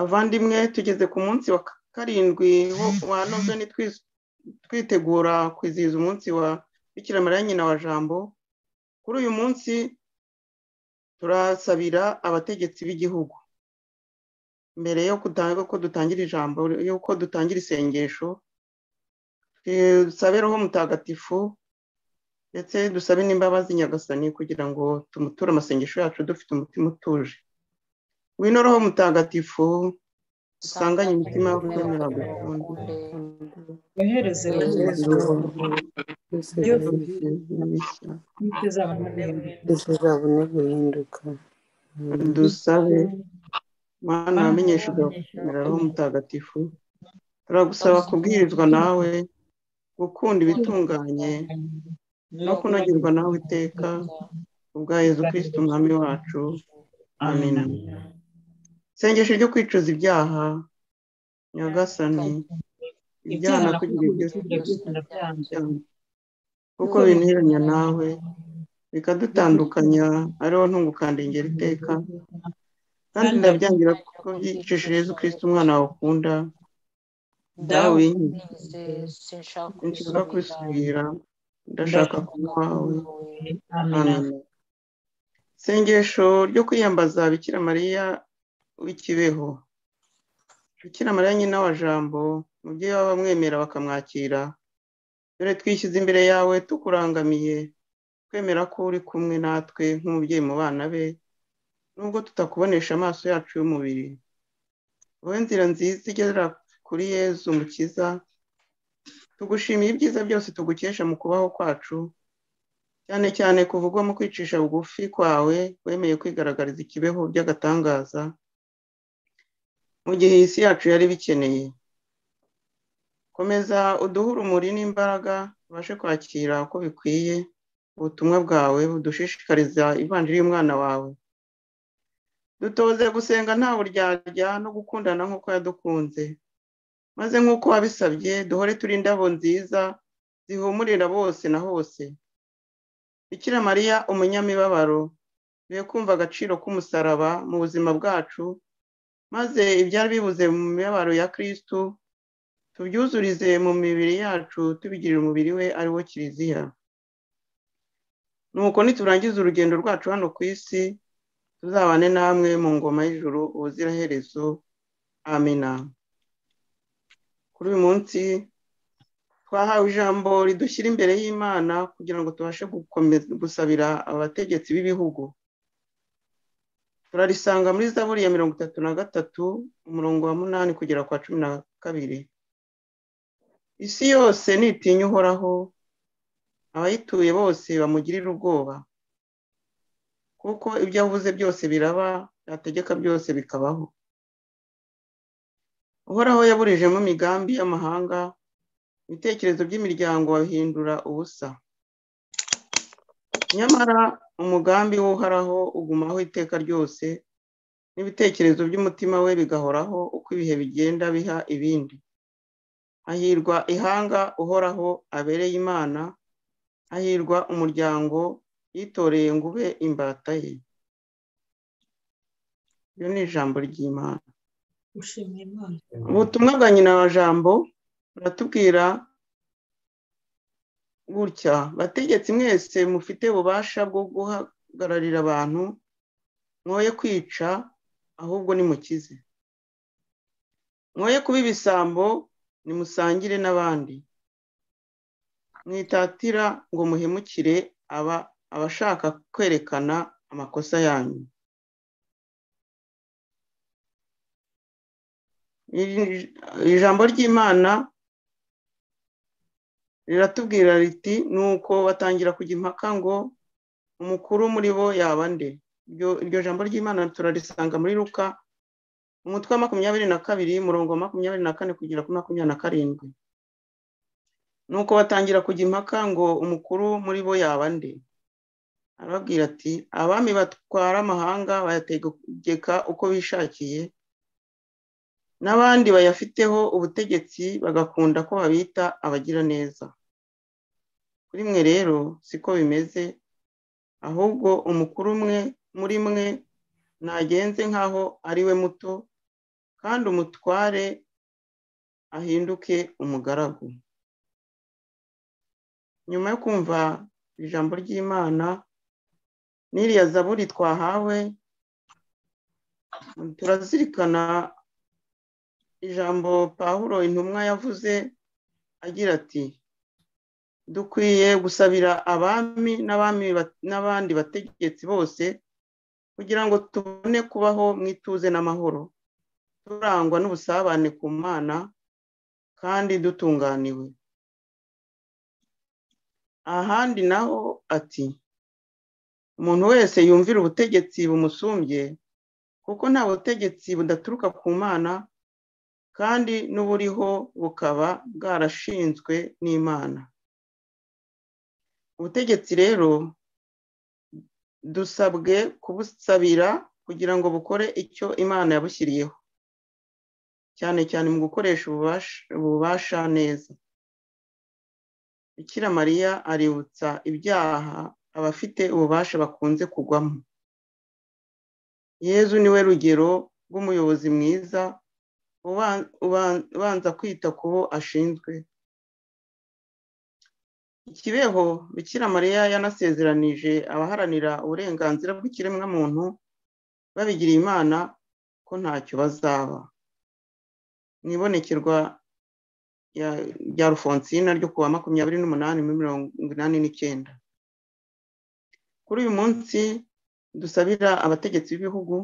abavandimwe tugeze ku munsi wa karindwi wa noveni twitegura kwizihiza umunsi wa bikira mariya nyina wa jambo. Kuri uyu munsi turasabira abategetsi b'igihugu. Mbere yo dutangira ijambo y'uko dutangira isengesho dusabe roho mutagatifu ndetse dusabe n'imbabazi nyagasani kugira ngo tumuture amasengesho yacu dufite umutima utuje. Wino roho mutagatifu dusanganye imitima yo kwemera gukunda. wohereze tuzabone guhinduka dusabe mwana wamenyesha ugakomera roho mutagatifu. Turagusaba kubwirizwa nawe gukunda ibitunganye no kunagirwa nawe iteka ubwa Yezu kirisiti umwami wacu. Amina isengesho ryo kwicuza ibyaha. Nyagasani. Ibyaha nakugiriye byose kuko binteranya nawe bikadutandukanya ariho ntungukandengera iteka. Kandi ndabyangira kuko byicishije Yezu kirisiti umwana wawe ukunda dawe sinshaka kwisubira ndashaka amen. Isengesho ryo kwiyambaza bikira mariya w'ikibeho. Bikira mariya nyina wa jambo mubyeyi w'abamwemera bakamwakira. Dore twishyize imbere yawe tukurangamiye twemera ko uri kumwe natwe nk'umubyeyi mu bana be nubwo tutakubonesha amaso yacu y'umubiri. Wowe nzira nziza igera kuri yezu umukiza tugushimiye ibyiza byose tugukesha mu kubaho kwacu cyane cyane kuvugwa mu kwicisha bugufi kwawe wemeye kwigaragariza ikibeho by'agatangaza mu gihe isi yacu yari bikeneye komeza uduhe urumuri n'imbaraga tubashe kwakira uko bikwiye ubutumwa bwawe budushishikariza ivanjiri y'umwana wawe. Dutoze gusenga nta buryarya no gukundana nk'uko yadukunze. Maze nk'uko wabisabye duhore turi indabo nziza zihumurira bose na hose. Bikira mariya umunyamibabaro bibe kumva agaciro k'umusaraba mu buzima bwacu maze ibyari bibuze mu mibabaro ya kirisitu tubyuzurize mu mibiri yacu tubigirira umubiri we ari wo kiliziya. Nuko niturangiza urugendo rwacu hano ku isi tuzabane namwe mu ngoma y'ijuru ubuziraherezo. Amina. Kuri uyu munsi twahawe ijambo ridushyira imbere y'imana kugira ngo tubashe gusabira abategetsi b'ibihugu. Turarisanga muri zaburi ya mirongo itatu na gatatu umurongo wa munani kugera kwa cumi na kabiri. Isi yose nitinya uhoraho abayituye bose bamugirira ubwoba. Kuko ibyo avuze byose biraba yategeka byose bikabaho. Uhoraho yaburijemo imigambi y'amahanga ibitekerezo by'imiryango babihindura ubusa. Nyamara umugambi w'uhoraho ugumaho iteka ryose n'ibitekerezo by'umutima we bigahoraho uko ibihe bigenda biha ibindi. Hahirwa ihanga uhoraho abereye imana hahirwa umuryango yitoreye ngo ube imbata ye. Iyo ni ijambo ry'imana. Ubutumwa bwa nyina wa jambo buratubwira gutya. Bategetsi mwese mufite ububasha bwo guhagararira abantu mwoye kwica ahubwo nimukize. Mwoye kuba ibisambo nimusangire n'abandi. Mwitatira ngo muhemukire aba abashaka kwerekana amakosa yanyu. Ijambo ry'imana riratubwira riti nuko batangira kujya impaka ngo umukuru muri bo yaba nde? Iryo jambo ry'imana turarisanga muri ruka umutwe wa makumyabiri na kabiri umurongo wa makumyabiri na kane kugera kuri makumyabiri na karindwi. Nuko batangira kujya impaka ngo umukuru muri bo yaba nde? Arababwira ati abami batwara amahanga bayategeka uko bishakiye n'abandi bayafiteho ubutegetsi bagakunda ko babita abagira neza kuri mwe rero siko bimeze ahubwo umukuru umwe muri mwe nagenze nk'aho ari we muto kandi umutware ahinduke umugaragu. Nyuma yo kumva ijambo ry'imana n'iriya zaburi twahawe turazirikana ijambo pawulo intumwa yavuze agira ati dukwiye gusabira abami n'abandi bategetsi bose kugira ngo tubone kubaho mu ituze n'amahoro. Turangwa n'ubusabane ku mana kandi dutunganiwe ahandi naho ati umuntu wese yumvira ubutegetsi bumusumbye kuko nta butegetsi budaturuka ku mana kandi n'uburiho bukaba bwarashinzwe n'imana. Ubutegetsi rero dusabwe kubusabira kugira ngo bukore icyo imana yabushyiriyeho cyane cyane mu gukoresha ububasha neza. Bikira mariya aributsa ibyaha abafite ububasha bakunze kugwamo. Yezu ni we rugero rw'umuyobozi mwiza ubanza kwita ku bo ashinzwe. Ikibeho bikira mariya yanasezeranije abaharanira uburenganzira bw'ikiremwamuntu babigiriye imana ko ntacyo bazaba. Mu ibonekerwa rya rufonsina ryo kuwa makumyabiri n'umunani muri mirongo inani n'icyenda. Kuri uyu munsi dusabira abategetsi b'ibihugu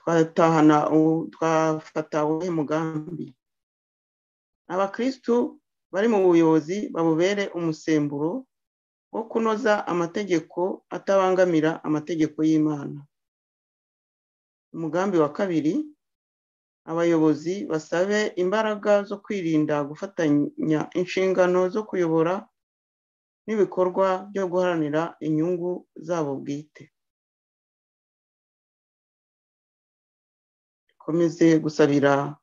twatahana twafata uwuhe mugambi abakirisitu bari mu buyobozi babubere umusemburo wo kunoza amategeko atabangamira amategeko y'imana. Umugambi wa kabiri abayobozi basabe imbaraga zo kwirinda gufatanya inshingano zo kuyobora n'ibikorwa byo guharanira inyungu zabo bwite. Dukomeze gusabira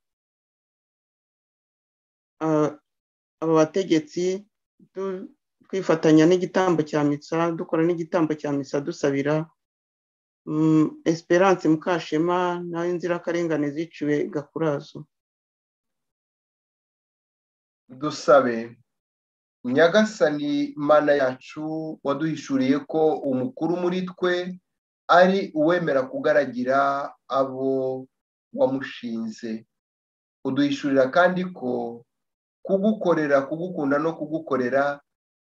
aba bategetsi twifatanya n'igitambo cya misa dukora n'igitambo cya misa dusabira. Esperance mukashema nawe inzirakarengane ziciwe gakurazo. Dusabe. Nyagasani mana yacu waduhishuriye ko umukuru muri twe ari uwemera kugaragira abo wamushinze. Uduhishurira kandi ko kugukorera kugukunda no kugukorera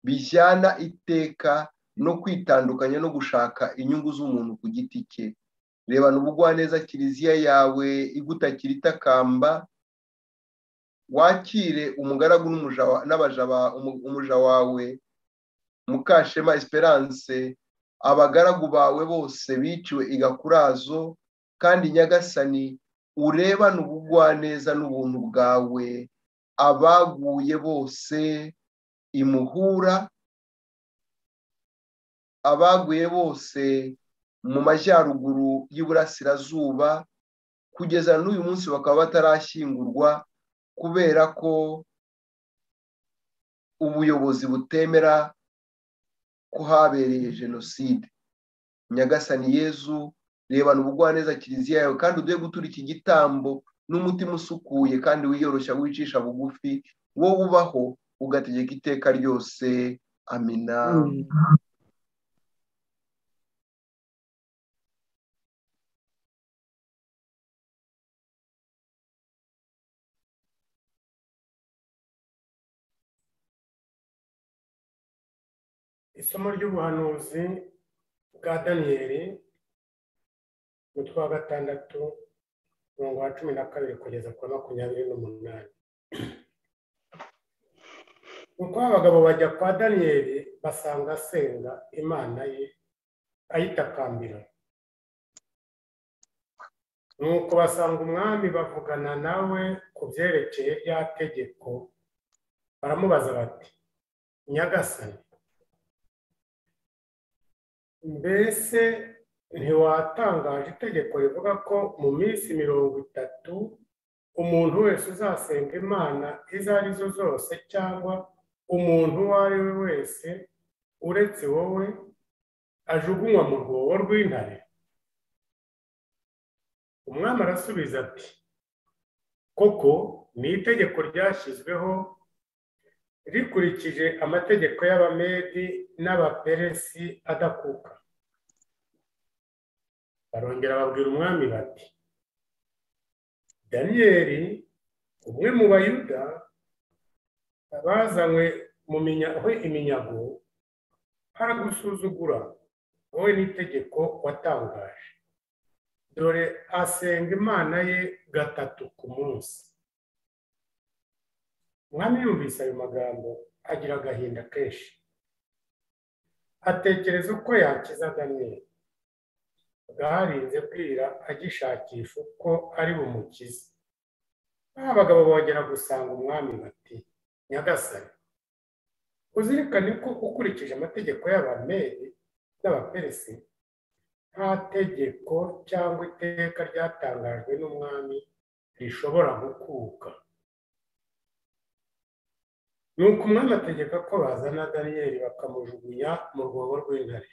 bijyana iteka no kwitandukanya no gushaka inyungu z'umuntu ku giti cye. Rebana ubugwaneza kiliziya yawe igutakira itakamba wakire umugaragu n'umuja wawe mukashema esperance abagaragu bawe bose biciwe igakurazo kandi nyagasani urebane ubugwaneza n'ubuntu bwawe abaguye bose imuhura abaguye bose mu majyaruguru y'iburasirazuba kugeza n'uyu munsi bakaba batarashyingurwa kubera ko ubuyobozi butemera ko habereye jenoside. Nyagasani yezu rebana ubugwaneza kiliziya yawe kandi uduhe gutura iki gitambo n'umutima usukuye kandi wiyoroshya wicisha bugufi wowe ubaho ugategeka iteka ryose. Amina isomo ry'ubuhanuzi bwa daniyeli umutwe wa gatandatu umurongo wa cumi na kabiri kugeza ku wa makumyabiri n'umunani. Nuko abagabo bajya kwa daniyeli basanga asenga imana ye ayitakambira nuko basanga umwami bavugana nawe ku byerekeye rya tegeko baramubaza bati nyagasani mbese ntiwatangaje itegeko rivuga ko mu minsi mirongo itatu umuntu wese uzasenga imana izo ari zo zose cyangwa umuntu uwo ari we wese uretse wowe ajugunywa mu rwobo rw'intare. Umwami arasubiza ati koko ni itegeko ryashyizweho rikurikije amategeko y'abamedi n'abaperesi adakuka. Barongera babwira umwami bati daniyeli umwe mu bayuda bazanywe mu iminyago haragusuzugura wowe n'itegeko watangaje. Dore asenga imana ye gatatu ku munsi. Umwami yumvise ayo magambo agira agahinda kenshi. Atekereza uko yakiza daniyeli bwarinze bwira agishakisha uko ari bumukize ba bagabo bongera gusanga umwami bati nyagasani uzirikane ko ukurikije amategeko y'abameri n'abaperesi nta tegeko cyangwa iteka ryatangajwe n'umwami rishobora gukuka. Ni uko umwami ategeka ko bazana daniyeli bakamujugunya mu rwobo rw'intare.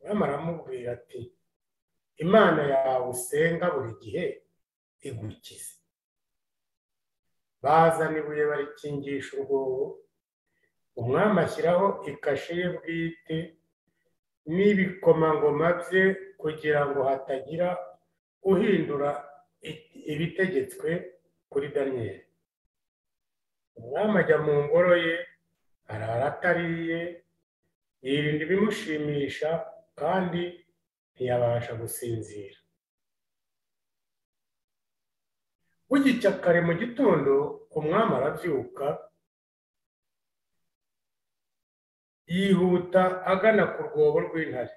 Umwami aramubwira ati imana yawe usenga buri gihe igukize. Bazana ibuye barikingisha urwobo umwami ashyiraho ikashe ye bwite n'ibikomangoma bye kugira ngo hatagira uhindura ibitegetswe kuri daniyeli umwami ajya mu ngoro ye arara atariye yirinda ibimushimisha kandi ntiyabasha gusinzira. Bugicya kare mu gitondo umwami arabyuka yihuta agana ku rwobo rw'intare.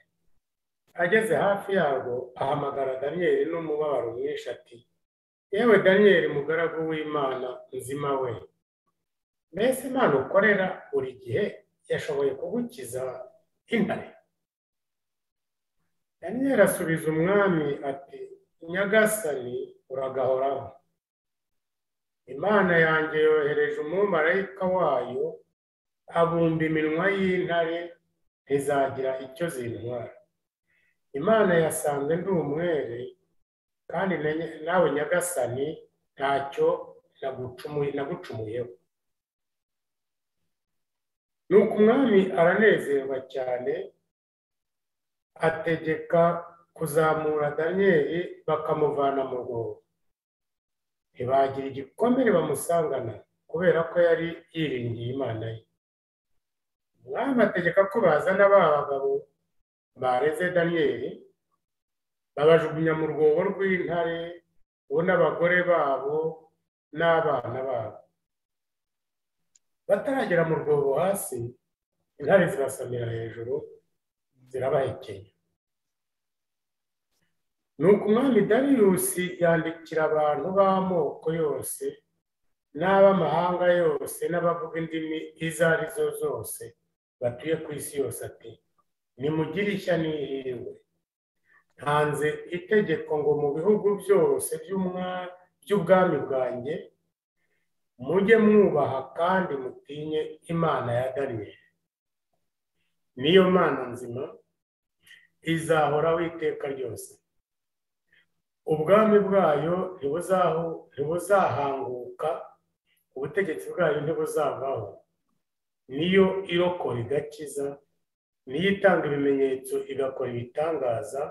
Ageze hafi yarwo ahamagara daniyeli n'umubabaro mwinshi ati yewe daniyeli mugaragu w'imana nzima we. Mbese imana ukorera buri gihe yashoboye kugukiza intare? Daniyeli asubiza umwami ati nyagasani uragahoraho. Imana yanjye yohereje umumarayika wayo abumba iminwa y'intare ntizagira icyo zintwara. Imana yasanze ndi umwere kandi nawe nyagasani ntacyo nagucumuyeho. Nuko umwami aranezerwa cyane ategeka kuzamura daniyeli bakamuvana mu rwobo. Ntibagira igikomere bamusangana kubera ko yari yiringiye imana ye. Umwami ategeka ko bazana ba bagabo bareze daniyeli babajugunya mu rwobo rw'intare bo n'abagore babo n'abana babo. Bataragera mu rwobo hasi intare zirasamira hejuru zirabahekenya nuko umwami dariyusi yandikira abantu b'amoko yose n'ab'amahanga yose n'abavuga indimi izo ari zo zose batuye ku isi yose ati nimugire ishya n'ihirwe ntanze itegeko ngo mu bihugu byose by'ubwami bwanjye mujye mwubaha kandi mutinye imana ya daniyeli niyo mana nzima izahoraho iteka ryose. Ubwami bwayo ntibuzahanguka ubutegetsi bwayo ntibuzavaho. Niyo irokora igakiza niyo itanga ibimenyetso igakora ibitangaza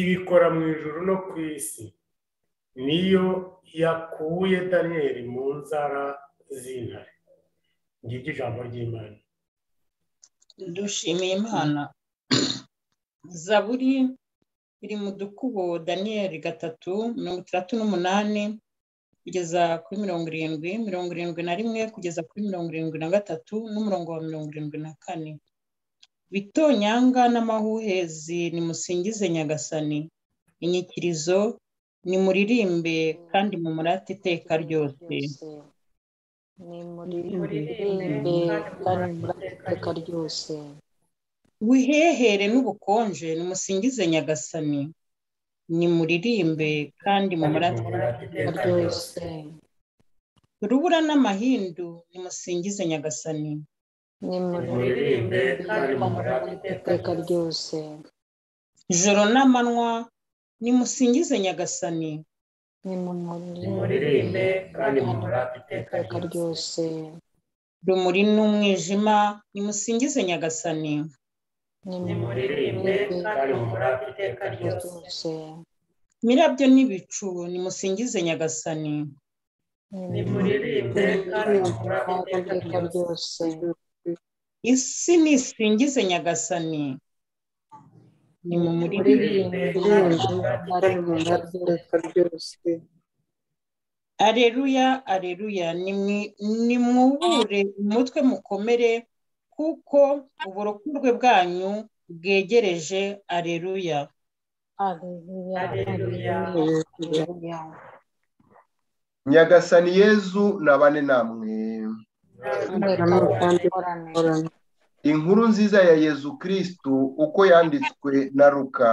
ibikora mu ijuru no ku isi. Niyo yakuye daniyeli mu nzara z'intare. Ngiryo ijambo ry'imana. Dushimiye imana. Zaburi iri mu dukubo daniyeli gatatu mirongo itandatu n'umunani kugeza kuri mirongo irindwi mirongo irindwi na rimwe kugeza kuri mirongo irindwi na gatatu n'umurongo wa mirongo irindwi na kane. Bitonyanga n'amahuhezi nimusingize nyagasani. Inyikirizo nimuririmbe kandi mumurate iteka ryose. Nimuririmbe kandi mumurate iteka ryose. Wihehere n'ubukonje nimusingize nyagasani. Nimuririmbe kandi mumurate. Iteka ryose urubura n'amahindu nimusingize nyagasani. Nimuririmbe kandi mumurate. Iteka ryose. Ijoro n'amanywa nimusingize nyagasani. Nimuririmbe kandi mumurate iteka ryose. Rumuri n'umwijima nimusingize nyagasani. Nimuririmbe kandi mumurate iteka ryose. Mirabyo n'ibicu nimusingize nyagasani. Nimuririmbe kandi mumurate iteka ryose. Isi nisingize nyagasani. Nimumuririmbe kandi mumurate iteka ryose. Areruya areruya nimwubure umutwe mukomere kuko uburokorwe bwanyu bwegereje. Areruya nyagasani yezu nabane namwe Orane. inkuru nziza ya yezu kirisitu uko yanditswe na ruka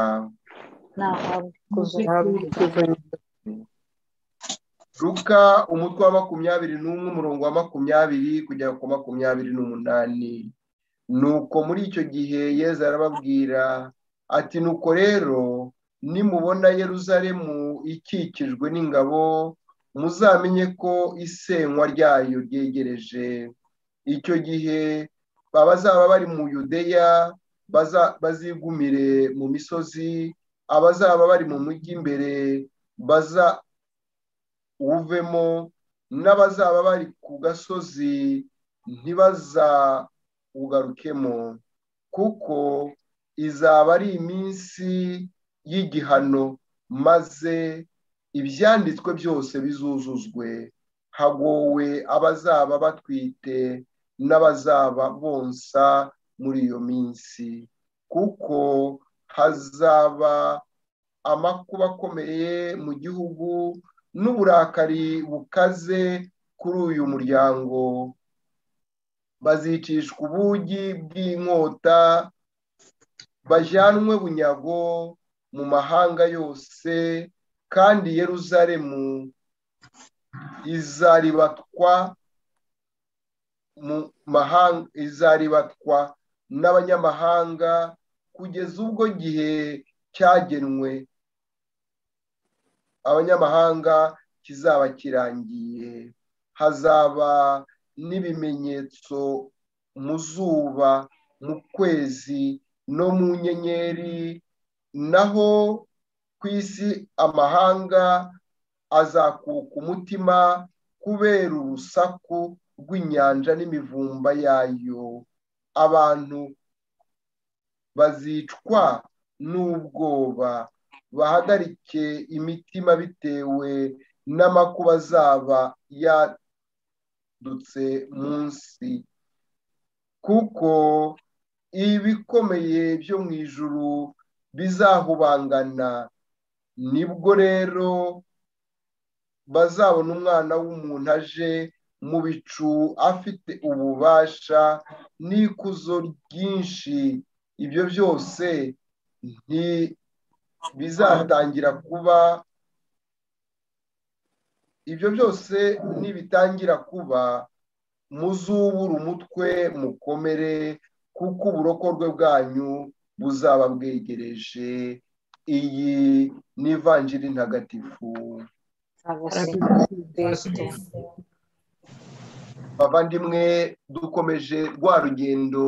ruka umutwe wa makumyabiri n'umwe umurongo wa makumyabiri kugera ku makumyabiri n'umunani. Nuko muri icyo gihe yezu arababwira ati nuko rero nimubona yeruzalemu ikikijwe n'ingabo muzamenye ko isenywa ryayo ryegereje. Icyo gihe abazaba bari mu yudeya bazigumire mu misozi abazaba bari mu mujyi imbere uvemo n'abazaba bari ku gasozi ntibazawugarukemo kuko izaba ari iminsi y'igihano maze ibyanditswe byose bizuzuzwe hagowe abazaba batwite n'abazaba bonsa muri iyo minsi kuko hazaba amakuba akomeye mu gihugu n'uburakari bukaze kuri uyu muryango. Bazicishwa ubugi bw'inkota bajyanwe bunyago mu mahanga yose kandi yeruzalemu izaribatwa mu mahanga izaribatwa n'abanyamahanga kugeza ubwo gihe cyagenwe. Abanyamahanga kizaba kirangiye. Hazaba n'ibimenyetso mu zuba mu kwezi no mu nyenyeri naho ku isi amahanga azakuka umutima kubera urusaku rw'inyanja n'imivumba yayo. Abantu bazicwa n'ubwoba. Bahagarike imitima bitewe n'amakuba azaba yadutse munsi. Kuko ibikomeye byo mu ijuru bizahubangana ni bwo rero bazabona umwana w'umuntu aje mu bicu afite ububasha n'ikuzo ryinshi. Ibyo byose ntibizatangira kuba. Ibyo byose nibitangira kuba muzubura umutwe mukomere kuko uburokorwe bwanyu buzaba bwegereje. Iyi ni ivanjiri ntagatifu. Bavandimwe dukomeje rwa rugendo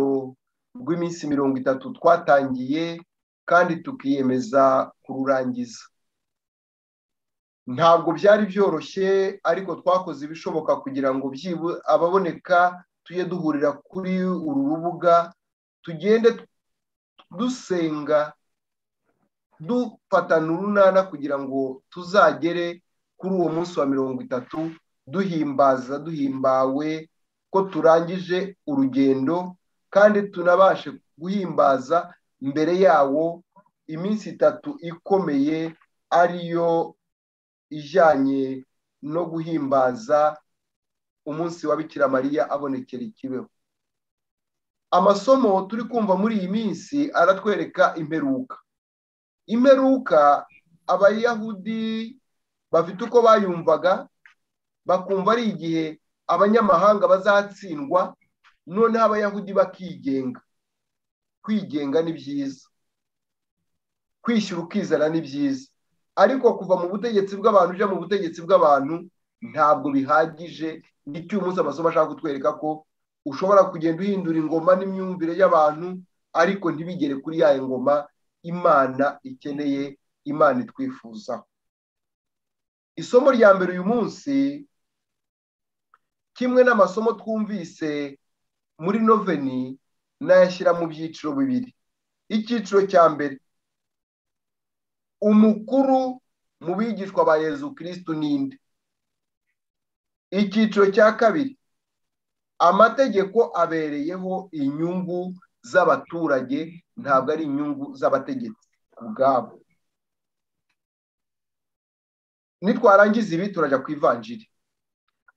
rw'iminsi mirongo itatu twatangiye. Kandi tukiyemeza kururangiza. Ntabwo byari byoroshye ariko twakoze ibishoboka kugira ngo ababoneka tujye duhurira kuri uru rubuga tugende dusenga dufatana urunana kugira ngo tuzagere kuri uwo munsi wa mirongo itatu duhimbaza duhimbawe ko turangije urugendo kandi tunabashe guhimbaza mbere yawo iminsi itatu ikomeye ariyo ijyanye no guhimbaza umunsi wa Bikira mariya abonekera ikibeho. Amasomo turi kumva muri iyi minsi aratwereka imperuka. Imperuka abayahudi bafite uko bayumvaga bakumva ari igihe abanyamahanga bazatsindwa noneho abayahudi bakigenga. Kwigenga ni byiza. Kwishyura ukizana ni byiza. Ariko kuva mu butegetsi bw'abantu ujya mu butegetsi bw'abantu ntabwo bihagije. Nicyo uyu munsi amasomo ashaka kutwereka ko ushobora kugenda uhindura ingoma n'imyumvire y'abantu ariko ntibigere kuri ya ngoma imana ikeneye imana itwifuzaho. Isomo rya mbere uyu munsi kimwe n'amasomo twumvise muri noveni nayashyira mu byiciro bibiri. Icyiciro cya mbere umukuru mu bigishwa ba yezu kirisitu ninde icyiciro cya kabiri amategeko abereyeho inyungu z'abaturage ntabwo ari inyungu z'abategetsi ubwabo nitwarangiza ibi turajya ku ivanjiri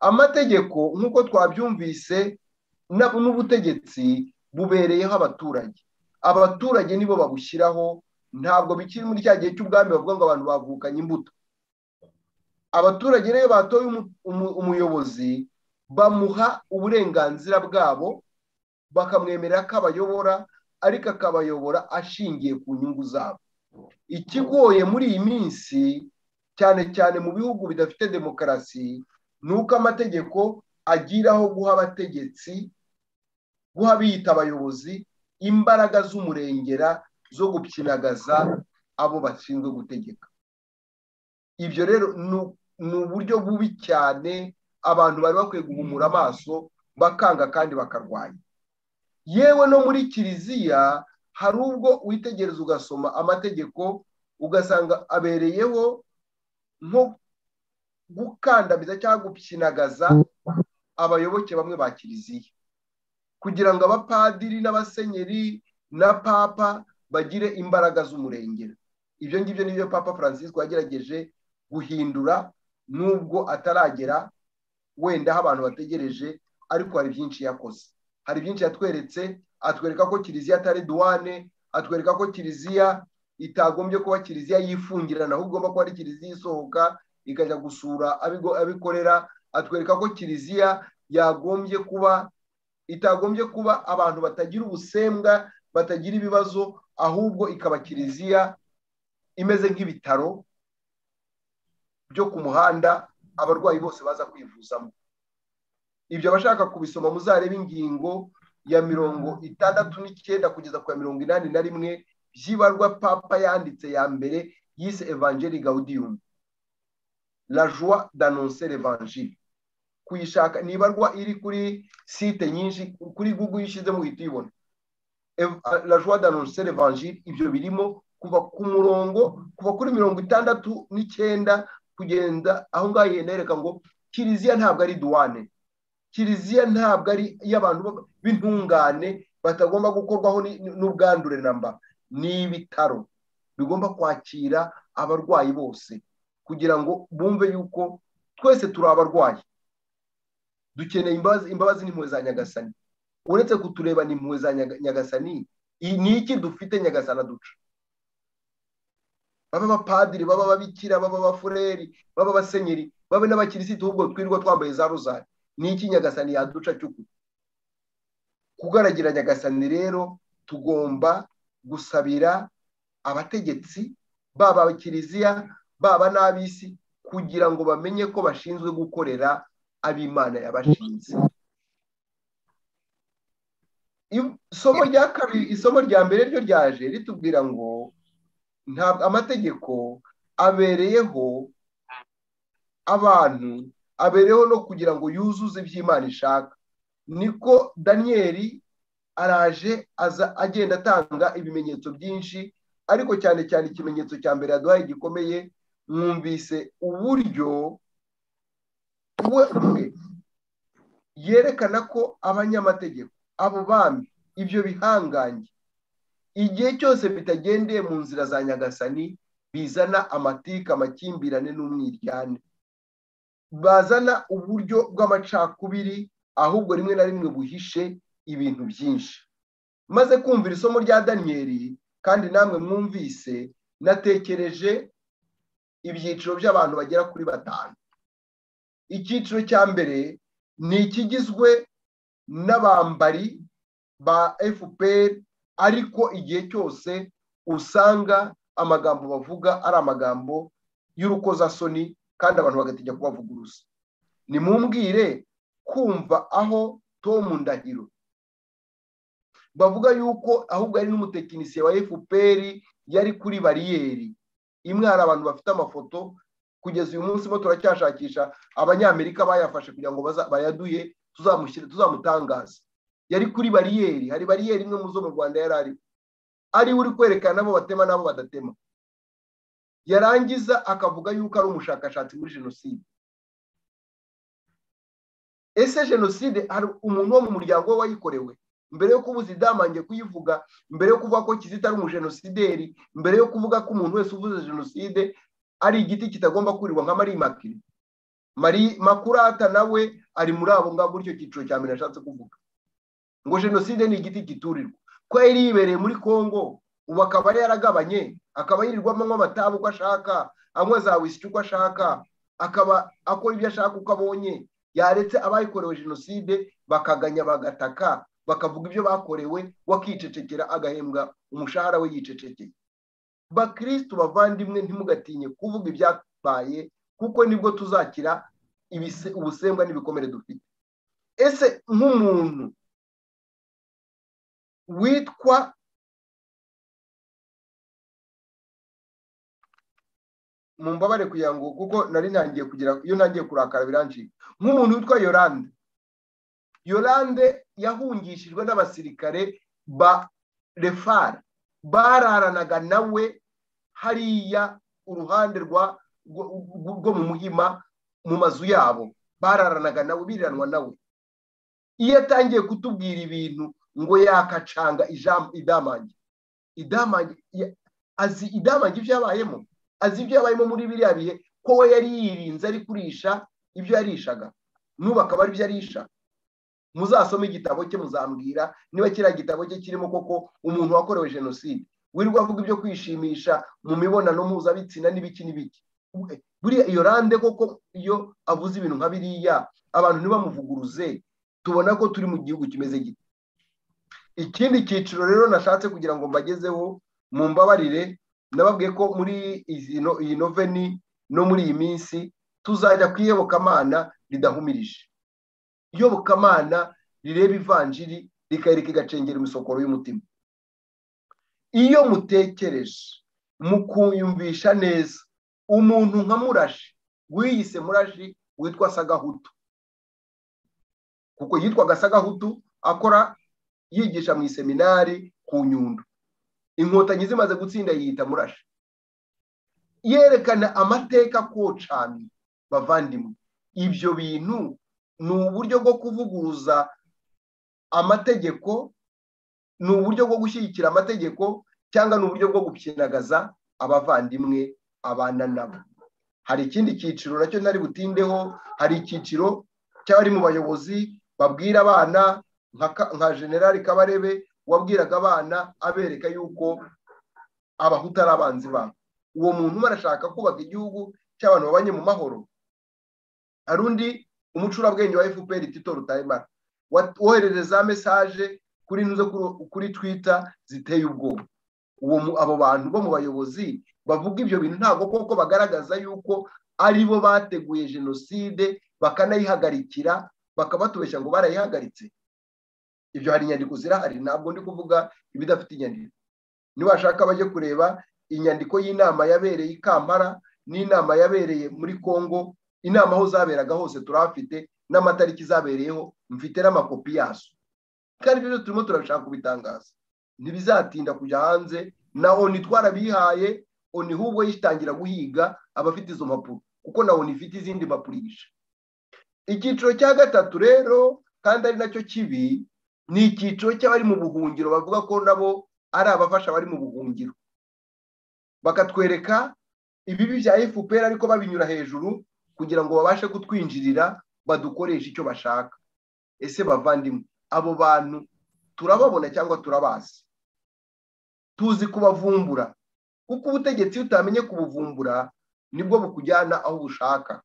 amategeko nk'uko twabyumvise n'ubutegetsi bubereyeho abaturage. Abaturage nibo babushyiraho ntabwo bikiri muri cya gihe cy'ubwami bavuga ngo abantu bavukanye imbuto. Abaturage rero batoye umuyobozi bamuha uburenganzira bwabo bakamwemerera ko abayobora ariko akabayobora ashingiye ku nyungu zabo. Ikigoye muri iyi minsi cyane cyane mu bihugu bidafite demokarasi ni uko amategeko agiraho guha abategetsi guha biyita abayobozi imbaraga z'umurengera zo gupyinagaza abo bashinzwe gutegeka. Ibyo rero ni uburyo bubi cyane abantu bari bakwiye guhumura amaso bakanga kandi bakarwanya. Yewe no muri kiliziya hari ubwo witegereza ugasoma amategeko ugasanga abereyeho nko gukandamiza cyangwa gupyinagaza abayoboke bamwe ba kiliziya. Kugira ngo abapadiri n'abasenyeri na papa bagire imbaraga z'umurengera. Ibyo ngibyo ni byo papa francisco yagerageje guhindura nubwo ataragera wenda aho abantu bategereje ariko hari byinshi yakoze. Hari byinshi yatweretse atwereka ko kiliziya atari duwane atwereka ko kiliziya itagombye kuba kiliziya yifungirana ahubwo igomba kuba ari kiliziya isohoka ikajya gusura abikorera. Atwereka ko kiliziya yagombye kuba itagombye kuba abantu batagira ubusembwa batagira ibibazo ahubwo ikaba kiliziya imeze nk'ibitaro byo ku muhanda abarwayi bose baza kwivuzamo. Ibyo abashaka kubisoma muzarebe ingingo ya mirongo itandatu n'icyenda kugeza ku ya mirongo inani na rimwe by'ibarwa papa yanditse ya mbere yise evangeli gaudium. La joie d'annoncer l'evangile. Kuyishaka ni ibarwa iri kuri site nyinshi kuri google uyishyizemo uhita uyibona la joie d'annoncer l'evangile ibyo birimo kuva ku murongo kuva kuri mirongo itandatu n'icyenda kugenda aho ngaho yereka ngo kiliziya ntabwo ari duwane. Kiliziya ntabwo ari iy'abantu b'intungane batagomba gukorwaho n'ubwandure namba. Ni ibitaro bigomba kwakira abarwayi bose kugira ngo bumve yuko twese turi abarwayi. Dukeneye imbabazi n'impuhwe za nyagasani. Uretse kutureba n'impuhwe za nyagasani. Ni iki dufite nyagasana duca? Baba abapadiri baba ababikira baba abafureri baba abasenyeri babe n'abakirisitu ahubwo twirirwa twambaye za rozari. Ni iki nyagasani yaduca cy'ukuri? Kugaragira nyagasani rero tugomba gusabira abategetsi baba abakiriziya baba n'ab'isi kugira ngo bamenye ko bashinzwe gukorera ab'imana yabashinze isomo rya kabiri isomo rya mbere ryo ryaje ritubwira ngo ntabwo amategeko abereyeho abantu abereyeho no kugira ngo yuzuze ibyo Imana ishaka niko daniyeli araje aza agenda atanga ibimenyetso byinshi ariko cyane cyane ikimenyetso cya mbere yaduhaye gikomeye mwumvise uburyo we ubwe yerekana ko abanyamategeko abo bami ibyo bihangange. Igihe cyose bitagendeye mu nzira za nyagasani bizana amatika amakimbirane n'umwiryane. Bazana uburyo bw'amacakubiri ahubwo rimwe na rimwe buhishe ibintu byinshi. Maze kumvira isomo rya daniyeli kandi namwe mwumvise natekereje ibyiciro by'abantu bagera kuri batanu. Icyiciro cya mbere ni ikigizwe n'abambari ba fpr ariko igihe cyose usanga amagambo bavuga ari amagambo y'urukozasoni kandi abantu bagatinya kubavuguruza nimumbwire kumva aho Tom Ndahiro. Bavuga yuko ahubwo ari n'umutekinisiye wa fpr yari kuri bariyeri. Imwe hari abantu bafite amafoto kugeza uyu munsi bo turacyashakisha abanyamerika bayafashe kugira ngo bayaduye tuzamutangaze. Yari kuri bariyeri hari bariyeri imwe mu zo mu rwanda yari ari. Ari uri kwerekana abo batema n'abo badatema. Yarangiza akavuga yuko ari umushakashatsi muri jenoside. Ese jenoside hari umuntu wo mu muryango we wayikorewe? Mbere yo kubuza idamange kuyivuga mbere yo kuvuga ko kizita ari umujenosideri mbere yo kuvuga ko umuntu wese uvuze jenoside ari igiti kitagomba kurirwa nka marie makire marie makurata nawe ari muri abo ngabo icyo cyiciro cya mbere ashatse kuvuga. Ngo jenoside ni igiti giturirwa ko yari yibereye muri congo ubu akaba yaragabanye akaba yirirwamo nk'amatabu uko ashaka anywa za wisiki uko ashaka akaba akora ibyo ashaka uko abonye. Yaretse abayikorewe jenoside bakaganya bagataka bakavuga ibyo bakorewe wakicecekera agahembwa umushahara we yicecekeye. Bakirisitu bavandimwe ntimugatinye kuvuga ibyabaye kuko ni bwo tuzakira ubusembwa n'ibikomere dufite. Ese nk'umuntu witwa mu mbabare kugira ngo kuko nari ntangiye kugira iyo ntangiye kurakara birancika nk'umuntu witwa yorande yorande yahungishijwe n'abasirikare ba refara bararanaga nawe hariya uruhande rwo mu muhima mu mazu yabo. Bararanaga nawe biriranwa nawe iyo atangiye kutubwira ibintu ngo yakacanga idamange. Idamange azi idamange ibyo yabayemo? Azi ibyo yabayemo muri biriya bihe? Ko we yari yirinze ari kurisha ibyo yarishaga? N'ubu akaba ari byo arisha muzasome igitabo cye muzambwira. Niba kiriya gitabo cye kirimo koko umuntu wakorewe jenoside. Wirirwa avuga ibyo kwishimisha mu mibonano mpuzabitsina n'ibiki n'ibiki? Buriya iyo rande koko iyo avuze ibintu nka biriya abantu ntibamuvuguruze. Tubona ko turi mu gihugu kimeze gito ikindi cyiciro rero nashatse kugira ngo mbagezeho mu mbabarire nababwiye ko muri iyi noveni no muri iyi minsi tuzajya ku iyobokamana ridahumirije. Iyobokamana rireba ivanjiri rikareka igacengera imisokoro y'umutima. Iyo mutekereje mukuyumvisha neza. Umuntu nka murashi wiyise murashi witwa sagahutu. Kuko yitwaga sagahutu akora yigisha mu iseminari ku nyundo. Inkotanyi zimaze gutsinda yiyita murashi. Yerekana amateka kocamye bavandimwe. Ibyo bintu ni uburyo bwo kuvuguruza amategeko ni uburyo bwo gushyigikira amategeko cyangwa ni uburyo bwo gukinagaza abavandimwe abana nabo. Hari ikindi cyiciro na cyo ntari butindeho hari icyiciro cy'abari mu bayobozi babwira abana nka generali kabarebe wabwiraga abana abereka yuko abahutu ari abanzi babo. Uwo muntu arashaka kubaka igihugu cy'abantu babanye mu mahoro. Hari undi umucurabwenge wa fpr tito rutayimara woherereza mesaje kuri kuri twita ziteye ubwoba. Abo bantu bo mu bayobozi bavuga ibyo bintu ntabwo koko bagaragaza yuko ari bo bateguye jenoside bakanayihagarikira bakabatubeshya ngo barayihagaritse. Ibyo hari inyandiko zirahari ntabwo ndi kuvuga ibidafite inyandiko. Niwashaka bajye kureba inyandiko y'inama yabereye i kampala n'inama yabereye muri congo inama aho zaberaga hose turahafite n'amatariki zabereyeho mfite n'amakopi yazo. Kandi ibyo turimo turabishaka kubitangaza. Ntibizatinda kujya hanze. Na oni twarabihaye oni ahubwo yitangira guhiga abafite izo mpapuro. Kuko na oni ifite izindi mpapurisha icyiciro cya gatatu rero kandi ari na cyo kibi ni icyiciro cy'abari mu buhungiro bavuga ko nabo ari abafasha bari mu buhungiro. Bakatwereka ibibi bya fpr ariko babinyura hejuru kugira ngo babashe kutwinjirira badukoreshe icyo bashaka. Ese bavandimwe? Abo bantu turababona cyangwa turabazi? Tuzi kubavumbura. Kuko ubutegetsi iyo utamenye kubuvumbura ni bwo bukujyana aho bushaka.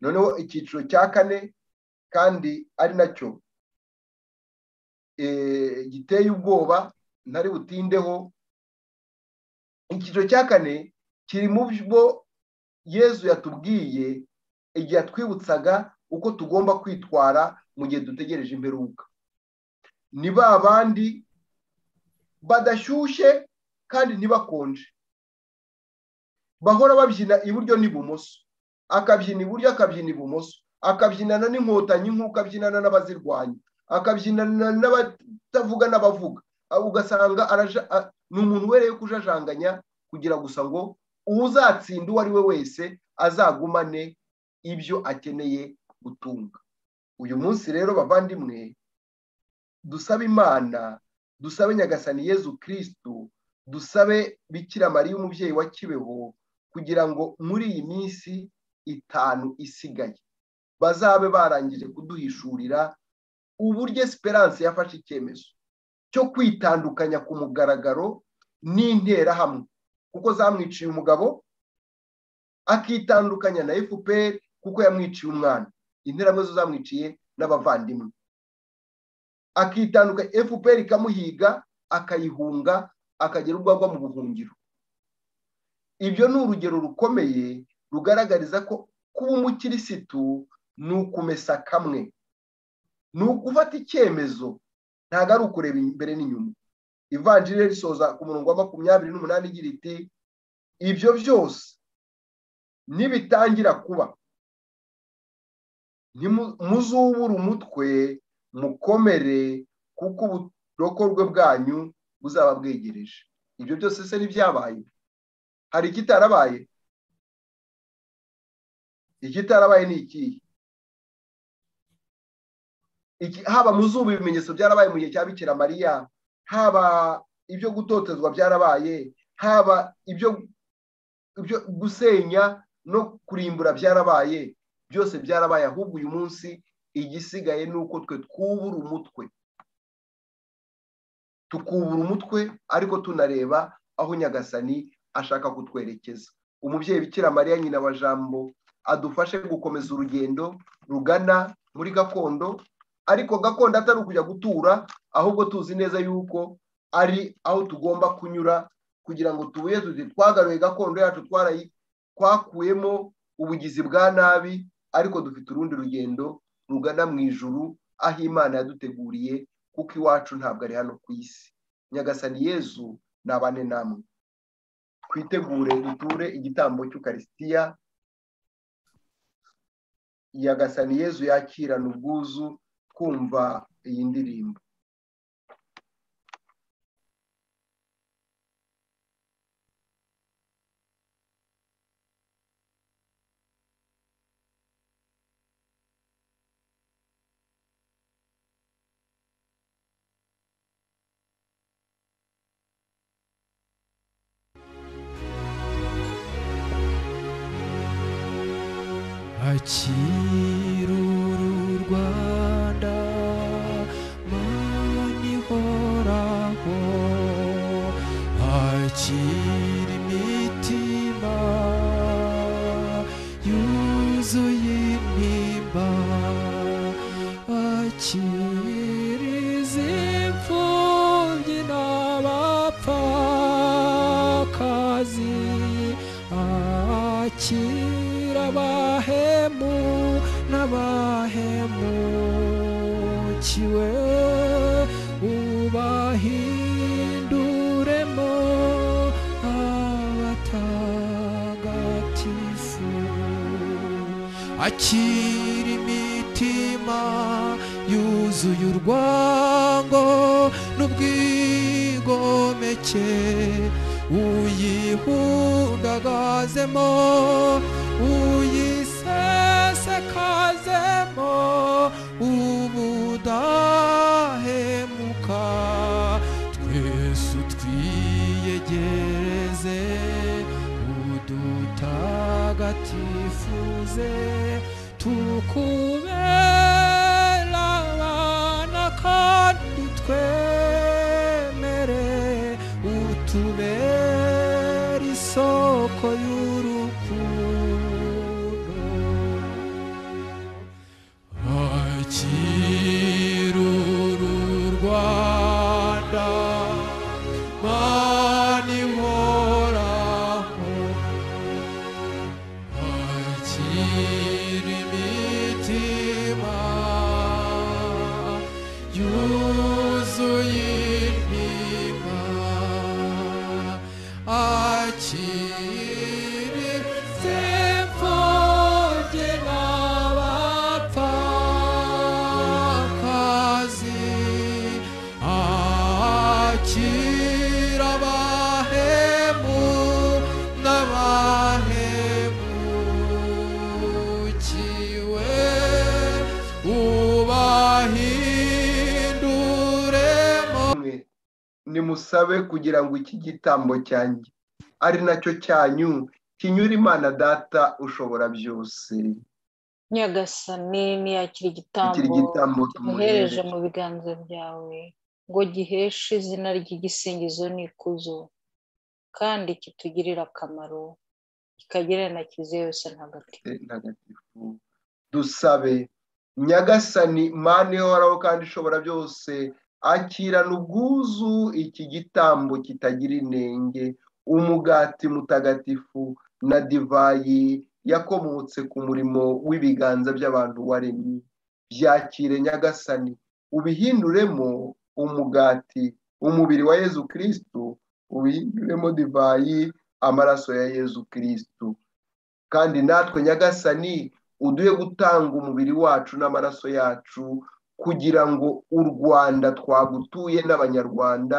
Noneho icyiciro cya kane kandi ari na cyo. Giteye ubwoba ntari butindeho. Icyiciro cya kane kiri mu byo yezu yatubwiye igihe yatwibutsaga uko tugomba kwitwara mu gihe dutegereje imperuka. Ni ba bandi badashyushye kandi ntibakonje. Bahora babyina iburyo n'ibumoso. Akabyina iburyo akabyina ibumoso. Akabyinana n'inkotanyi nk'uko abyinana n'abazirwanya. Akabyinana n'abatavuga n'abavuga. Ugasanga ni umuntu wereye kujajanganya kugira gusa ngo uzatsinda uwo ari we wese azagumane ibyo akeneye gutunga. Uyu munsi rero bavandimwe dusabe imana dusabe nyagasani yezu kirisitu dusabe bikira mariya umubyeyi wa kibeho kugira ngo muri iyi minsi itanu isigaye bazabe barangije kuduhishurira uburyo esperance yafashe icyemezo cyo kwitandukanya ku mugaragaro n'interahamwe. Kuko zamwiciye umugabo akitandukanya na fpr kuko yamwiciye umwana. Interahamwe zo zamwiciye n'abavandimwe. Akitandukanya fpr ikamuhiga akayihunga akagera ubwo mu buhungiro. Ibyo ni urugero rukomeye rugaragariza ko kuba umukirisitu ni ukumesa kamwe. Ni ugufata icyemezo ntabwo ari ukureba imbere n'inyuma. Ivanjiri risoza ku murongo wa makumyabiri n'umunani igira iti ibyo byose nibitangira kuba. Muzubura umutwe mukomere kuko uburokorwe bwanyu buzaba bwegereje ibyo byose se ntibyabaye hari ikitarabaye? Ikitarabaye ni ikihe haba mu zuba ibimenyetso byarabaye mu gihe cya bikira mariya haba ibyo gutotezwa byarabaye haba ibyo gusenya no kurimbura byarabaye byose byarabaye ahubwo uyu munsi igisigaye ni uko twe twubura umutwe. Tukubura umutwe ariko tunareba aho nyagasani ashaka kutwerekeza. Umubyeyi bikira mariya nyina wa jambo adufashe gukomeza urugendo rugana muri gakondo ariko gakondo atari ukujya gutura ahubwo tuzi neza yuko ari aho tugomba kunyura kugira ngo tubuye tuti twagaruye gakondo yacu twakuyemo ubugizi bwa nabi ariko dufite urundi rugendo rugana mu ijuru aho imana yaduteguriye kuko iwacu ntabwo ari hano ku isi. Nyagasani yezu ni abane namwe. Twitegure duture igitambo cy'ukarisitiya nyagasani yezu yakirana ubwuzu twumva iyi ndirimbo. 齐 utwiyegereze udutagatifuze tukubera abana kandi twemere utubera nimusabe kugira ngo iki gitambo cyanjye ari na cyo cyanyu kinyura imana data ushobora byose. Nyagasani niyakira igitambo tumuhereje. mu biganza byawe ngo giheshe izina ry'igisingizo n'ikuzo kandi kitugirire akamaro kikagirira na kiliziya yose ntagatifu dusabe. Nyagasani mani ihoraho kandi ishobora byose akirana ubwuzu iki gitambo kitagira inenge umugati mutagatifu na divayi yakomotse ku murimo w'ibiganza by'abantu waremye. Byakire nyagasani ubihinduremo umugati umubiri wa yezu kirisitu ubihinduremo divayi amaraso ya yezu kirisitu kandi natwe nyagasani uduhe gutanga umubiri wacu n'amaraso yacu kugira ngo u rwanda twagutuye n'abanyarwanda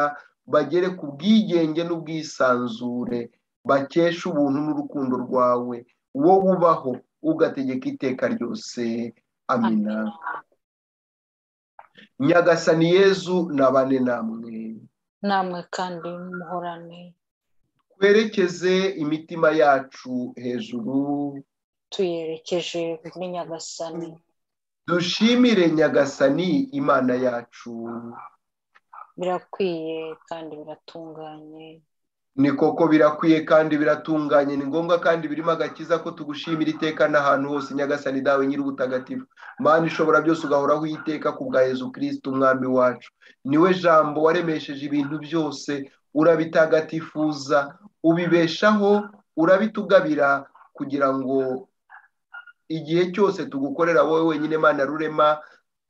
bagere ku bwigenge n'ubwisanzure bakeshe ubuntu n'urukundo rwawe. Wowe ubaho ugategeka iteka ryose. Amina nyagasani yezu nabane namwe. Namwe kandi muhorane. Twerekeze imitima yacu hejuru. Tuyerekeje kuri nyagasani. Dushimire nyagasani imana yacu. Birakwiye kandi biratunganye. Ni koko birakwiye kandi biratunganye. Ni ngombwa kandi birimo agakiza ko tugushimira iteka n'ahantu hose. Nyagasani dawe nyir'ubutagatifu mana ishobora byose ugahoraho iteka ku bwa yezu kirisiti umwami wacu. Niwe jambo waremesheje ibintu byose urabitagatifuza ubibeshaho urabitugabira kugira ngo igihe cyose tugukorera wowe wenyine mana rurema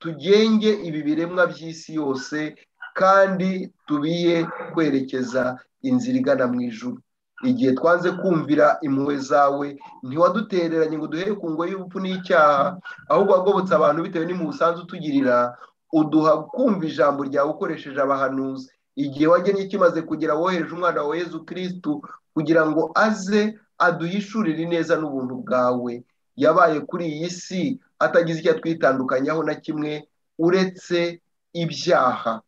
tugenge ibi biremwa by'isi yose kandi tubiye kwerekeza inzira igana mu ijuru. Igihe twanze kumvira impuhwe zawe ntiwadutereranye ngo duhere ku ngo y'ubupfu n'icyaha ahubwo wagobotse abantu bitewe n'impuhwe usanzwe utugirira uduha kumva ijambo ryawe ukoresheje abahanuzi. Igihe wagennye kimaze kugera wohereje umwana wa yezu kirisitu kugira ngo aze aduhishurire ineza n'ubuntu bwawe. Yabaye kuri iyi si atagize icyo atwitandukanyaho na kimwe uretse ibyaha.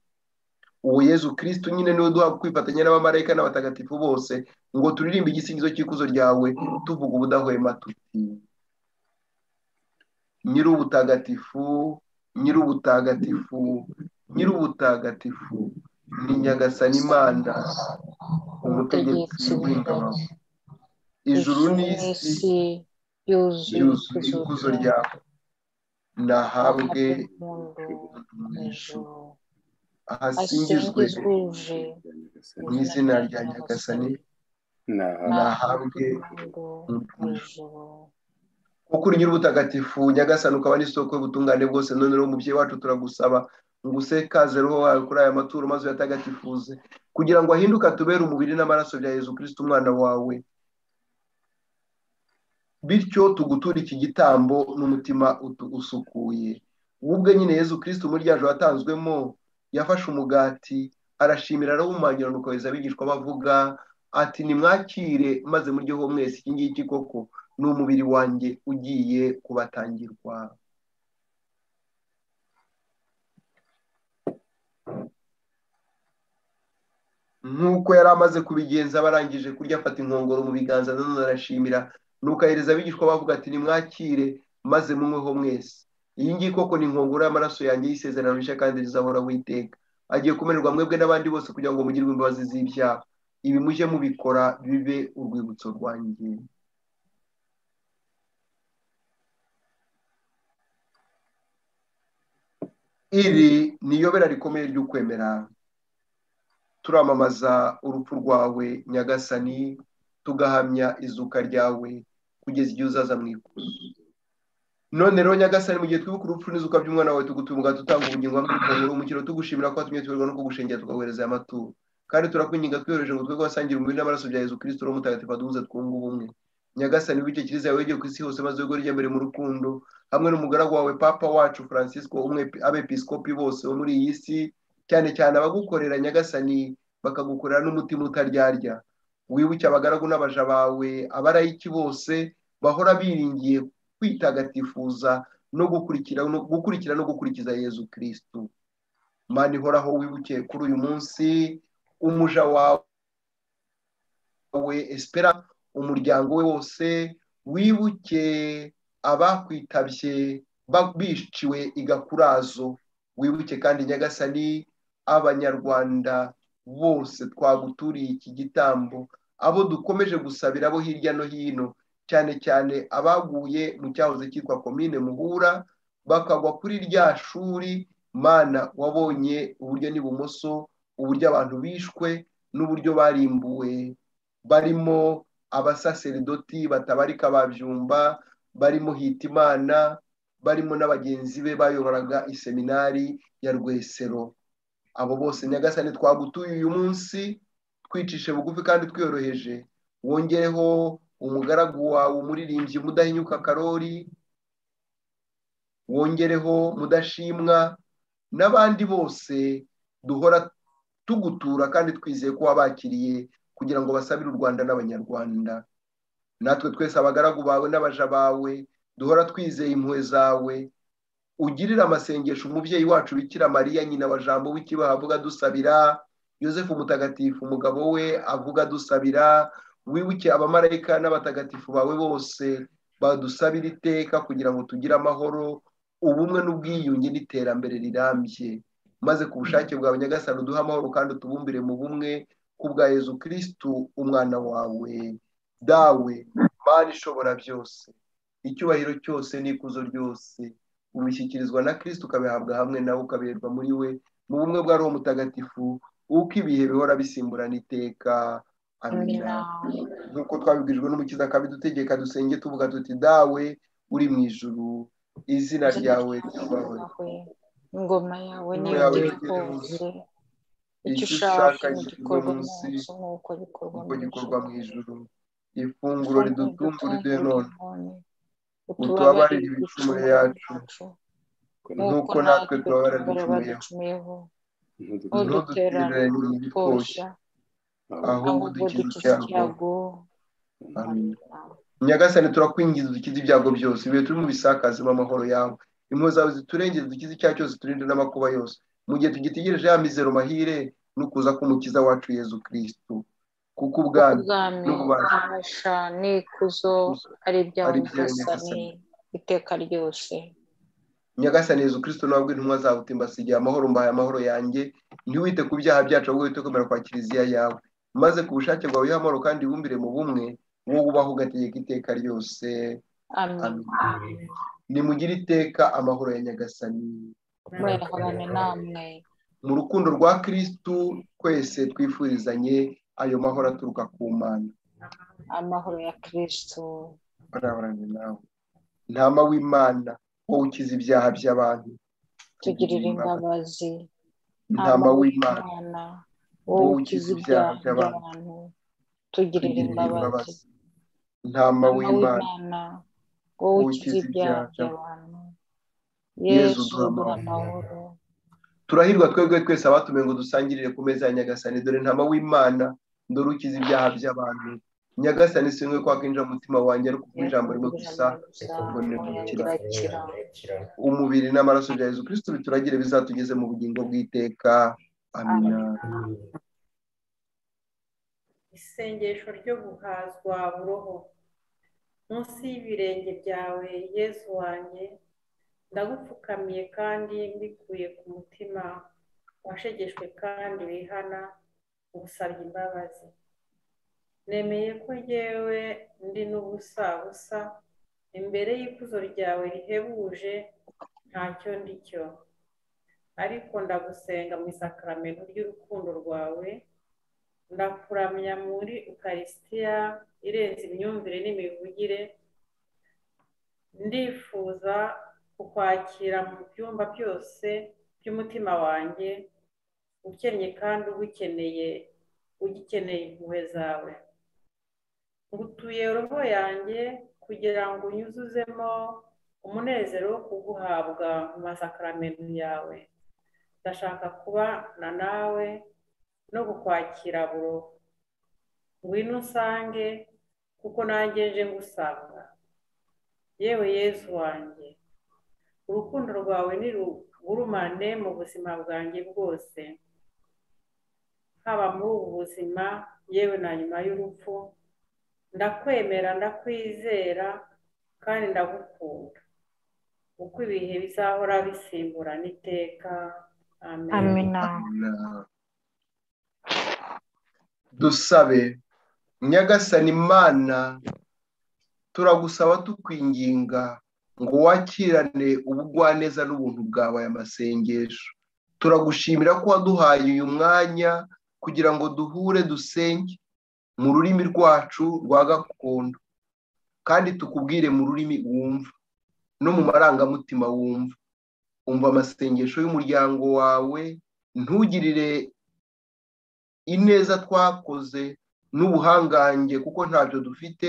Uwo yezu kirisitu nyine ni we duha kwifatanya n'abamarayika n'abatagatifu bose ngo turirimbe igisingizo cy'ikuzo ryawe tuvuga ubudahwema tuti nyir'ubutagatifu nyir'ubutagatifu nyir'ubutagatifu ni nyagasani imana umutegetsi w'ingabo. Ijuru n'isi yuzuye yuzuye ikuzo ryawe nahabwe mu ijuru ahasingizwe asingizwe mu izina rya nyagasani nahabwe mu ijuru kuko uri nyir'ubutagatifu nyagasani ukaba n'isoko y'ubutungane bwose none rero umubyeyi wacu turagusaba ngo usekaze roho wawe kuri aya maturo maze uyatagatifuze kugira ngo ahinduke atubere umubiri n'amaraso bya yezu kirisiti umwana wawe. Bityo tuguture iki gitambo n'umutima usukuye. Ubwe nyine yezu kirisiti muri watanzwemo yafashe umugati arashimira arawumangira nuko abigishwa bavuga ati nimwakire maze muryeho mwese. Iki ngiki koko ni umubiri wanjye ugiye kubatangirwa. Nk'uko yari amaze kubigenza barangije kurya afata inkongoro mu biganza nanone arashimira nuko ahereza abigishwa bavuga ati nimwakire maze munyweho mwese. Iyi ngiyi koko ni inkongoro y'amaraso yanjye y'isezerano rishya kandi rizahoraho iteka agiye kumererwa mwebwe n'abandi bose kugira ngo mugirwe imbabazi z'ibyaha. Ibi mujye mubikora bibe urwibutso rwanjye iri ni iyobera rikomeye ry'ukwemera. Turamamaza urupfu rwawe nyagasani tugahamya izuka ryawe. Kugeza igihe uzaza mu ikuzo. None rero nyagasani mu gihe twibuka urupfu n'izuka by'umwana wawe tugutunga dutanga ubugingo n'ifunguro umukino tugushimira ko watumye tuberwa no kugushengera tugahereza aya maturo. Kandi turakwinginga twiyoroheje ngo twebwe wasangira umubiri n'amaraso bya yezu kirisito ro mutagatifu aduhuze twunga ubumwe. Nyagasani w'icyo kiliziya wegeye ku isi hose maze wego rijya mbere mu rukundo hamwe n'umugaragu wawe papa wacu francisco umwe abepiskopi bose bo muri iyi si cyane cyane abagukorera nyagasani bakagukorera n'umutima utaryarya. Wibuke abagaragu n'abaja bawe abarayiki bose bahora biringiye kwitagatifuza no gukurikira no gukurikira no gukurikiza yezu kirisitu mani ihoraho wibuke kuri uyu munsi umuja wawe espera umuryango we wose wibuke abakwitabye biciwe igakurazo. Wibuke kandi nyagasani abanyarwanda bose twaguturiye iki gitambo abo dukomeje gusabira abo hirya no hino cyane cyane abaguye mu cyahoze cyitwa komine muhura bakagwa kuri rya shuri mana wabonye uburyo n'ibumoso uburyo abantu bishwe n'uburyo barimbuwe. Barimo abasaseridoti batabarika babyumba barimo hitimana barimo n'abagenzi be bayoboraga iseminari ya rwesero. Abo bose nyagasani twagutuye uyu munsi twicishe bugufi kandi twiyoroheje. Wongereho umugaragu wawe umuririmbyi mudahinyuka karori wongereho mudashimwa n'abandi bose duhora tugutura kandi twizeye ko wabakiriye kugira ngo basabire u rwanda n'abanyarwanda. Natwe twese abagaragu bawe n'abaja bawe duhora twizeye impuhwe zawe. Ugirire amasengesho umubyeyi wacu bikira mariya nyina wa jambo w'ikibaha avuga dusabira yosefu mutagatifu umugabo we avuga dusabira wibuke abamarayika n'abatagatifu bawe bose badusabira iteka kugira ngo tugire amahoro ubumwe n'ubwiyunge n'iterambere rirambye. Maze ku bushake bwawe nyagasani uduhe amahoro kandi utubumbire mu bumwe kubwa yezu kirisitu umwana wawe. Dawe mani ishobora byose. Icyubahiro cyose n'ikuzo ryose. Ubishyikirizwa na kirisitu ukabihabwa hamwe nawe ukaberwa muri we mu bumwe bwa roho mutagatifu uko ibihe bihora bisimburana iteka. Amina nk'uko twabibwirijwe n'umukiza akabidutegeka dusenge tuvuga tuti dawe uri mu ijuru izina ryawe ryubahwe ingoma yawe hose hose. icyo ushaka gikorwa munsi, nk'uko gikorwa mu ijuru. Ifunguro ridutumbura iduhe none. Utubabarire ibicumuro yacu nk'uko natwe tubabara ducumuyeho mu bitwoshya ahubwo dukize icyago. nyagasani turakwingiza dukize ibyago byose. Ibihe turi mu bisakazemo amahoro yawe. Impuhwe zawe ziturengere dukize icyaha cyose turinde n'amakuba yose. Mu gihe tugitegereje ya mizero mahire n'ukuza k'umukiza wacu yezu kirisitu kuko ubwami n'ububasha ububasha n'ikuzo ari ibyawe nyagasani iteka ryose. Nyagasani yezu kirisitu nawe intumwa zawe uti mbasigiye amahoro mbahaye amahoro yanjye. Ntiwite ku byaha byacu ahubwo wite kumera kwa kiliziya yawe. Maze ku bushake bwawe amahoro kandi wumbire mu bumwe wowe ubaho ugategeka iteka ryose. Nimugire iteka amahoro ya nyagasani. Mu rukundo rwa kirisitu twese twifurizanye ayo mahoro aturuka ku mana. Amahoro ya kirisitu barabarane nawe. Ntama w'imana wowe ukiza ibyaha by'abantu. Tugirire imbabazi ntama w'imana wowe ukiza ibyaha by'abantu. tugirire imbabazi. ntama w'imana wowe ukiza ibyaha by'abantu. Yezu yesu duha amahoro. Turahirwa twebwe twese abatumiwe ngo dusangirire ku meza ya nyagasani dore ntama w'imana dore ukiza ibyaha by'abantu. Nyagasani sinwe ko wakinjira mu mutima wanjye ariko kuko ijambo rimwe gusa Kirakira. umubiri n'amaraso bya yezu kirisitu bituragire bizatugeze mu bugingo bw'iteka. Amina isengesho ryo guhazwa buroho. Munsi y'ibirenge byawe yezu wanjye ndagupfukamiye kandi mbikuye ku mutima washegeshwe kandi wihana ugusabye imbabazi. Nemeye ko ngewe ndi n'ubusa busa imbere y'ikuzo ryawe rihebuje ntacyo ndi cyo ariko ndagusenga mu isakaramentu ry'urukundo rwawe ndakuramya muri ukarisitiya irenze imyumvire n'imivugire ndifuza kukwakira mu byumba byose by'umutima wanjye ukennye kandi ugukeneye ugikeneye impuhwe zawe. Ngutuye roho yanjye kugira ngo unyuzuzemo umunezero wo kuguhabwa mu masakaramentu yawe. Ndashaka kubana nawe no kukwakira buro. Ngwino usange kuko nanjye nje ngusanga. Yewe yezu wanjye. Urukundo rwawe nirugurumane mu buzima bwanjye bwose. Haba muri ubu buzima yewe na nyuma y'urupfu ndakwemera ndakwizera kandi ndagukunda. Uko ibihe bizahora bisimburana iteka. Amen. Amina dusabe nyagasani imana turagusaba tukwinginga. Ngo wakirane ubugwaneza n'ubuntu bwawe aya masengesho turagushimira ko waduhaye uyu mwanya kugira ngo duhure dusenge mu rurimi rwacu rwa gakondo kandi tukubwire mu rurimi wumva no mu marangamutima wumva. Umva amasengesho y'umuryango wawe ntugirire ineza twakoze n'ubuhangange kuko ntacyo dufite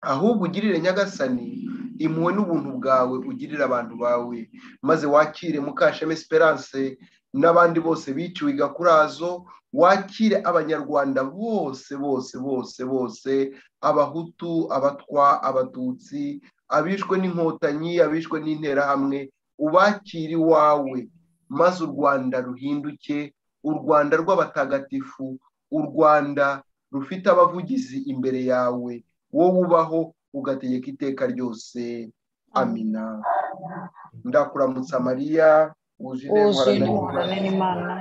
ahubwo ugirire nyagasani impuhwe n'ubuntu bwawe ugirire abantu bawe maze wakire mukasheme esperance n'abandi bose biciwe igakurazo wakire abanyarwanda bose bose bose bose abahutu abatwa abatutsi abishwe n'inkotanyi abishwe n'interahamwe ubakire iwawe maze u rwanda ruhinduke u rwanda rw'abatagatifu u rwanda rufite abavugizi imbere yawe wowe ubaho ugategeka iteka ryose. Amina. Ndakuramutsa mariya. Intebe intuhane n'imana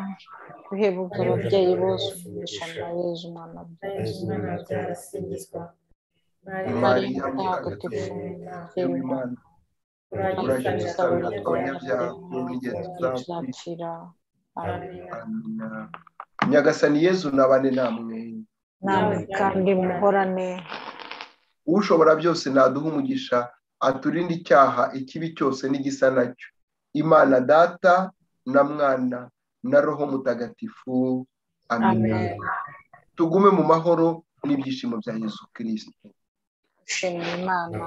uhebuje ababyeyi bose. Umugisha na yezu umwana byarasingizwa mariya mutagatifu mutagatifu w'imana uragisabira dusabira twabanyabyaha twabanyabyaha tuzapfira Amina. nyagasani yezu nabane namwe. Namwe kandi muhorane. Ushobora byose naduha umugisha aturinde icyaha ikibi cyose n'igisa na cyo. Imana data na mwana na roho mutagatifu. Amen. tugume mu mahoro n'ibyishimo bya yesu kirisito dushimira imana.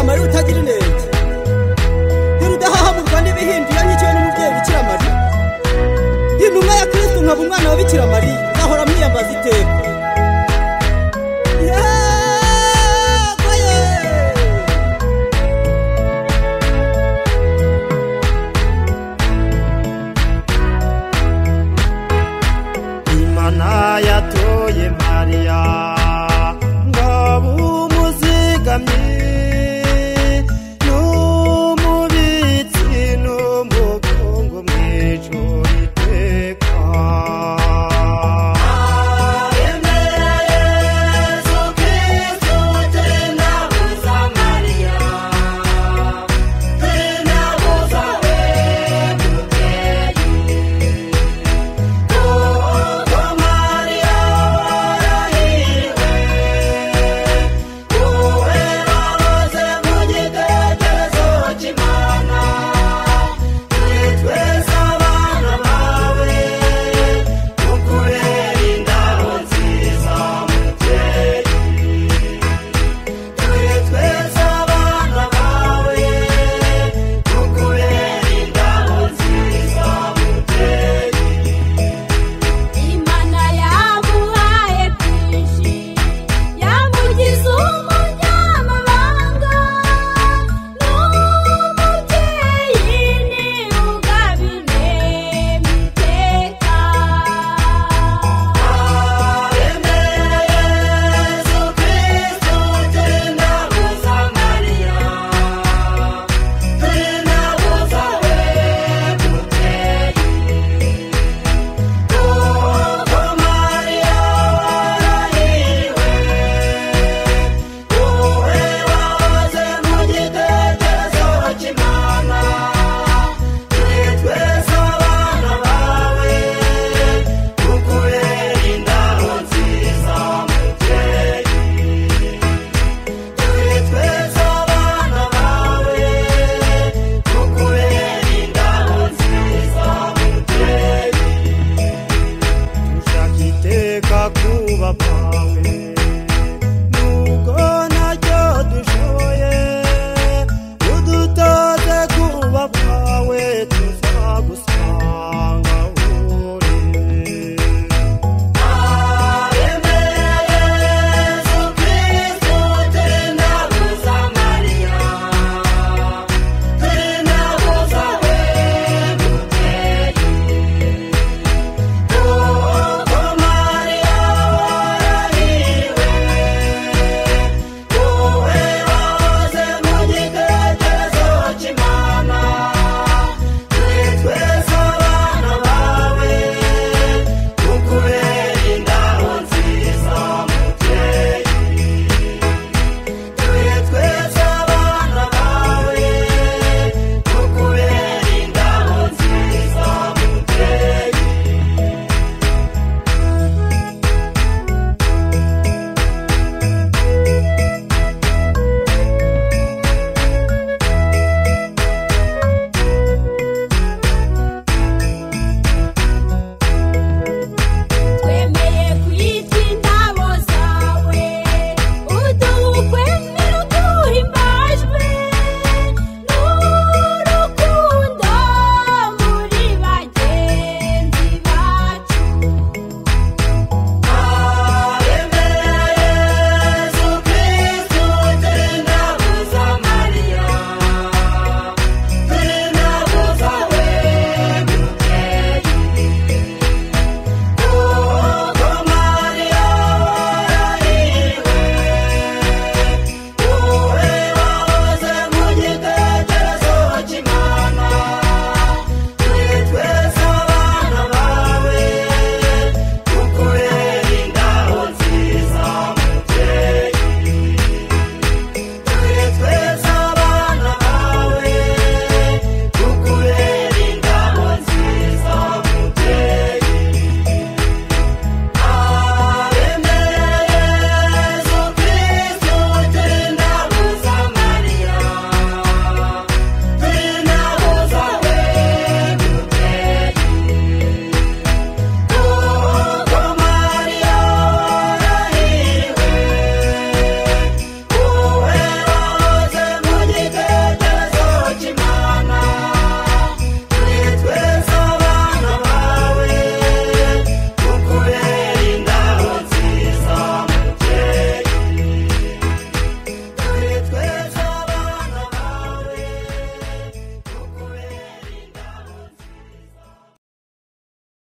Bikira mariya utagira inenge. Ntirudahahamurwa n'ibihinja iyo nyikiwe n'umubyeyi bikira mariya intumwa ya kirisito nkaba umwana wa bikira mariya nzahora mwiyambaza iteka.